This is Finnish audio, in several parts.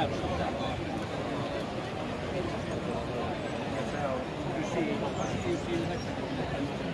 That's you see, you see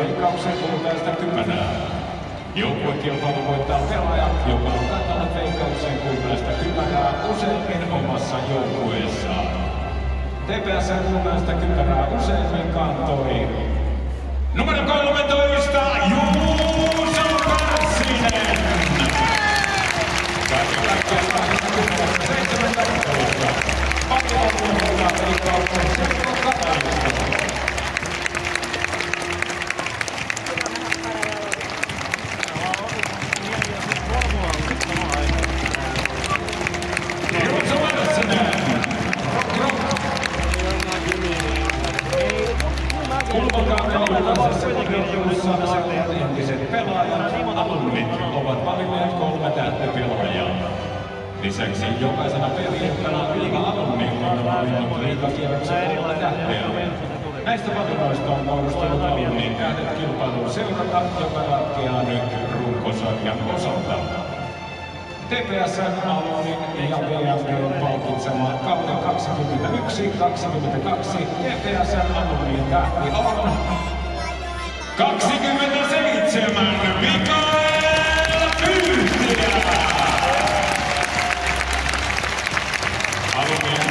veikkauksen kultaista kypärää. Joukkuekilpailu voittaa pelaaja, joka on kantanut veikkauksen kultaista kypärää useimmin omassa joukkueessaan. TPS kultaista kypärää useimmin kantoi numero 13 Juuso Pärssinen. Kaiken kaikkiaan 27 ottelusta. Paljon onnea veikkauksen Seppo Katalista. Seuraavat entiset pelaajat, alumnit, ovat valinneet kolme tähtöpelaajaa. Lisäksi jokaisena peliiltana liiga-alumni on valinnut liigakierroksen kolme tähteä. Näistä valinnoista on muodostunut alumnin tähdet kilpailun seurata, joka ratkeaa nyt runkosarjan osalta. TPSn alumnin ja VMDn palkitsema kauden 21-22 TPSn alumnin tähti on 27 Mikael Pyyhtiä!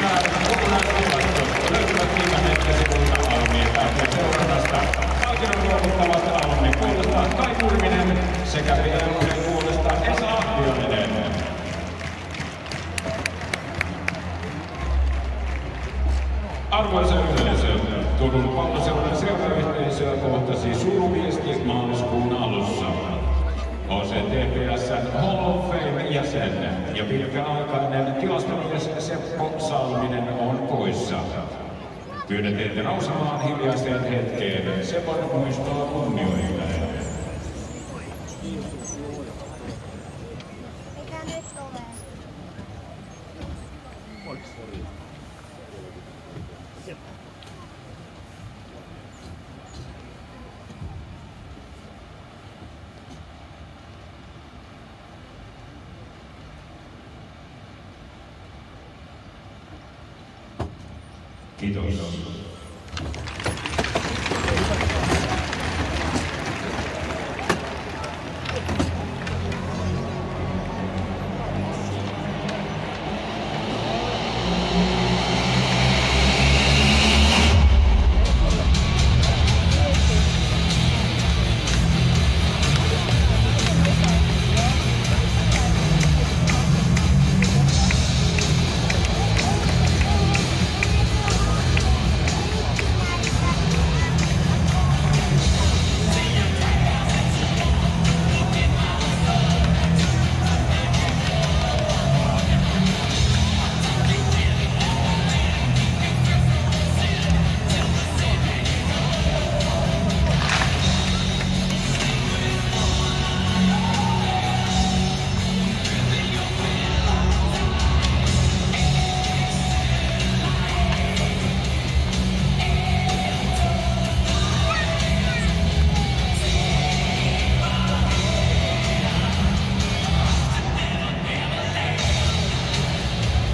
Tähdet kokonaistilastot löytyvät viime nettisivulta alumnien tähtien seurannasta. Palkinnon luovuttavat alumnin puolesta Kai Nurminen sekä VMDn puolesta Esa Ahtiainen. Arvoisa yleisö, Turun palloseuran seurayhteisöä kohtasi suruviesti maaliskuun alussa. OCTPSn Hall of Fame-jäsen ja pitkäaikainen tilastomies Seppo Salminen on poissa. Pyydän teitä nousemaan hiljaiseen hetkeen Sepon muistoa kunnioittaen. Mikä nyt tulee? Beatles. Beatles.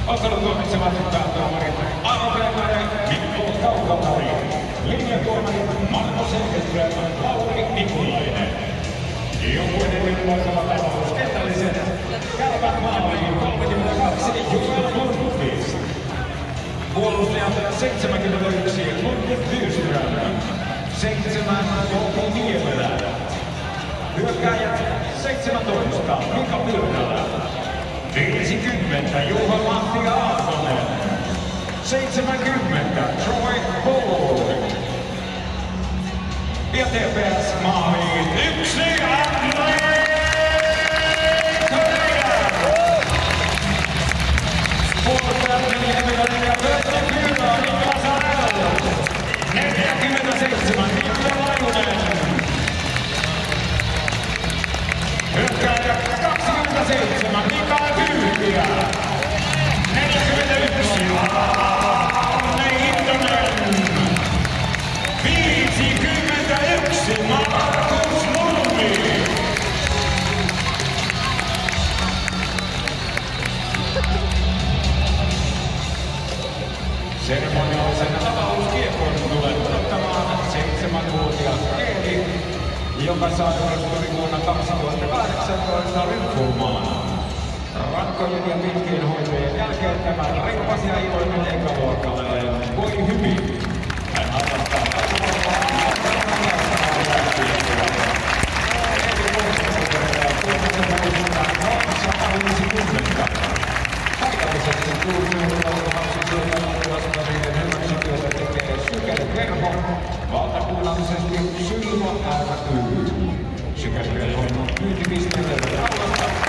Ottelun tuomitsevat päätuomari Aino Pelmari, Mikko Kaukamari. Linjatuomari Marko Selkeström, Lauri Nikulainen. Joukkueiden ylipäätävä tapaus kentällisen. Kärpät maaliin 32 Joel Lundqvist. Puolustajat 71 Ludvig Byström. 7 Jouko Niemelä. Hyökkäjät 17 Mika Pyrdälä. 50 Juha Matti Aaltonen. 70 Troy Borg. Ja TPS maaliin yksi Andre Korea. Puolustajat Niemelä ja Pöytä Pyydä Niklas Arel. 47 Mikko Laiunen. Hyökkääjä 27 joka sairastui vuonna 2018 lymfomaan. Rankkojen ja pitkien hoitojen jälkeen tämä ripas ja iloinen ekaluokkalainen voi hyvin. Hän harrastaa Paikallisesti Sykerverho valtakunnallisesti Sylva ry. Sykerverhon myyntipisteelle Raulasta